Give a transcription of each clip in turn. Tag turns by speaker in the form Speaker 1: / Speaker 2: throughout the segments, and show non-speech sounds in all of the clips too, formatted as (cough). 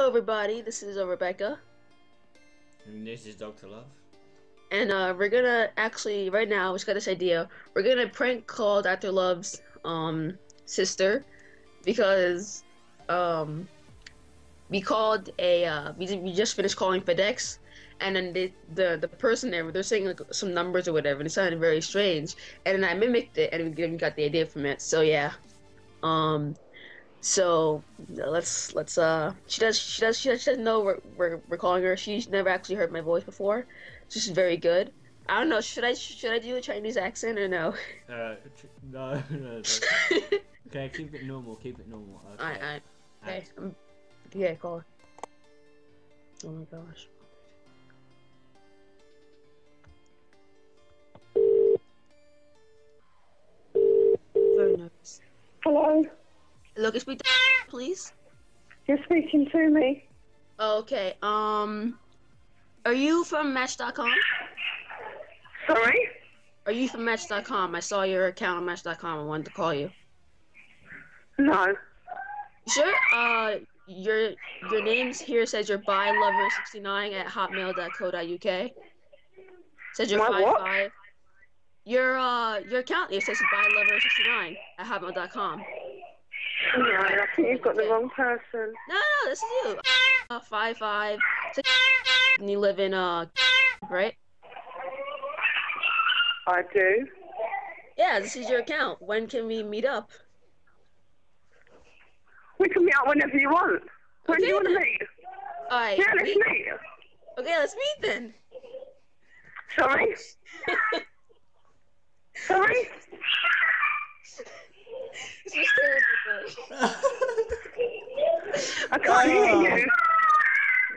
Speaker 1: Hello, everybody. This is uh, Rebecca,
Speaker 2: And this is Dr. Love.
Speaker 1: and uh, we're gonna actually right now. We just got this idea. We're gonna prank call Dr. Love's um sister because um we called a uh, we, we just finished calling FedEx, and then they, the the person there they're saying like some numbers or whatever, and it sounded very strange. And then I mimicked it, and we got the idea from it. So yeah, um. So let's let's uh she does she does she doesn't know we're, we're we're calling her. She's never actually heard my voice before. She's very good. I don't know. Should I should I do a Chinese accent or no?
Speaker 2: Uh, no, (laughs) no. no. (laughs) okay, keep it normal, keep it normal. Okay.
Speaker 1: I I okay. I'm, yeah, call her. Oh my gosh. Look, speak to please.
Speaker 3: you're speaking to me.
Speaker 1: Okay. Um, are you from Match.com?
Speaker 3: Sorry?
Speaker 1: Are you from Match.com? I saw your account on Match.com. I wanted to call you.
Speaker 3: No.
Speaker 1: Sure. Uh, your your name's here says you're bylover69 at hotmail.co.uk. Says you're five
Speaker 3: what?
Speaker 1: five. Your uh your account here says by lover sixty nine at hotmail.com.
Speaker 3: No, I think you've got the wrong person.
Speaker 1: No, no, this is you. Uh, five five. Six, and you live in uh, right?
Speaker 3: I do.
Speaker 1: Yeah, this is your account. When can we meet up?
Speaker 3: We can meet up whenever you want. When do you want to
Speaker 1: Okay.
Speaker 3: meet?
Speaker 1: All right.
Speaker 3: Yeah, let's
Speaker 1: meet-
Speaker 3: meet.
Speaker 1: Okay, let's meet then.
Speaker 3: Sorry? (laughs) Sorry?
Speaker 1: this is terrible. Billy.
Speaker 3: I can't hear you.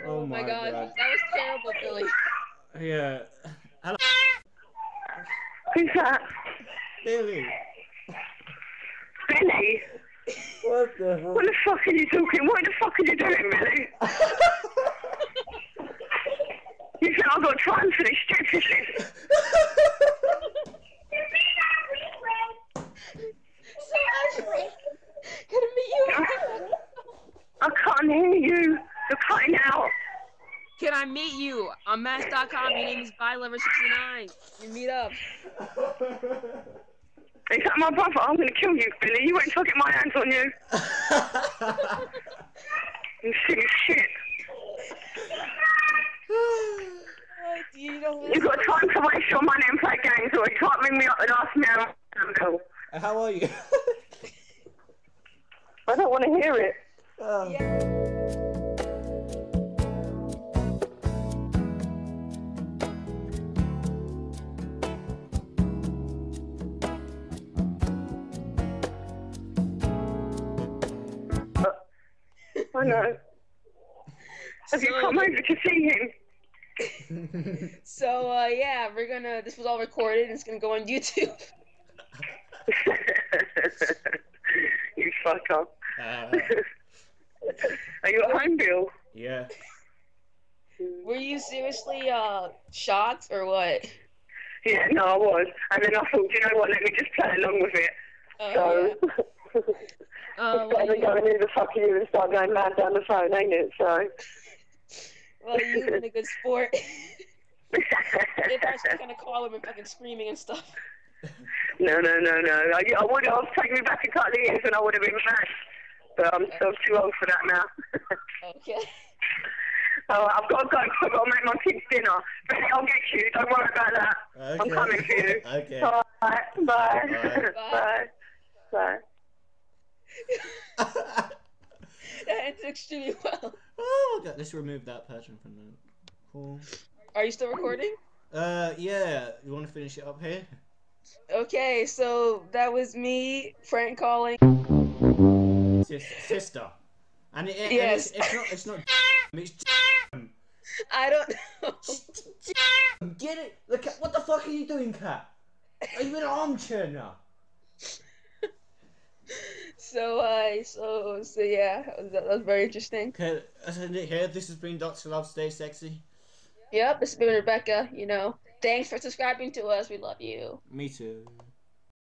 Speaker 2: oh
Speaker 1: Oh my god, that was terrible, Billy.
Speaker 2: Yeah. Hello,
Speaker 3: Who's that?
Speaker 2: Billy.
Speaker 3: Billy?
Speaker 2: What the hell?
Speaker 3: What the fuck are you talking? What the fuck are you doing, Billy? (laughs) You think I've got time for this stupid shit? (laughs)
Speaker 1: So Ashley, can I meet you?
Speaker 3: I can't hear you. You're cutting out.
Speaker 1: Can I meet you on Match.com? Your name is bylover69. You meet up.
Speaker 3: Is that my brother? I'm going to kill you, Billy. You won't get my hands on you. (laughs) You silly shit.
Speaker 1: you know
Speaker 3: You've got time to waste your money and play games, or you can't ring me up and ask me how I'm doing.
Speaker 2: How are you?
Speaker 3: I don't want to hear it.
Speaker 2: Oh.
Speaker 3: I know. Have you come over to see him? (laughs)
Speaker 1: So uh, yeah, we're gonna. This was all recorded. and It's gonna go on YouTube. (laughs)
Speaker 3: you fuck up.
Speaker 2: Uh, (laughs)
Speaker 3: Are you at home, Bill?
Speaker 2: yeah.
Speaker 1: Were you seriously uh shocked or what?
Speaker 3: Yeah, no, I was. And then I thought, you know what, let me just play along with it.
Speaker 1: Uh,
Speaker 3: So,
Speaker 1: uh, Oh,
Speaker 3: it's better than
Speaker 1: well,
Speaker 3: going, who the fuck you, and start going mad down the phone, ain't it? So.
Speaker 1: well, you've been a good sport. (laughs) if I was just gonna call him and fucking screaming and stuff.
Speaker 3: No, no, no, no. I, I would have taken me back a couple of years and I would have been mad. But I'm still too old for that now.
Speaker 1: Okay. (laughs)
Speaker 3: oh, I've got to go 'cause I've got to make my kids dinner. But I'll get you. Don't worry about that. I'm coming for you. (laughs)
Speaker 2: Okay.
Speaker 3: Bye. Bye.
Speaker 2: Bye.
Speaker 3: Bye. Bye.
Speaker 1: That ended extremely well.
Speaker 2: oh god, let's remove that person from the call.
Speaker 1: Are you still recording?
Speaker 2: Uh, yeah. You want to finish it up here?
Speaker 1: Okay, so that was me, Frank calling.
Speaker 2: Sis- sister. And it, and
Speaker 1: Yes.
Speaker 2: it's, it's not. It's not. (laughs) It's
Speaker 1: I don't know. (laughs)
Speaker 2: Get it? Look, at- what the fuck are you doing, cat? Are you in an armchair now? (laughs)
Speaker 1: So, uh, so, so yeah, that was, very interesting.
Speaker 2: Okay, as I ended here, this has been Dr. Love Stay Sexy.
Speaker 1: Yep, it's been Rebecca, you know. Thanks for subscribing to us. We love you.
Speaker 2: Me too.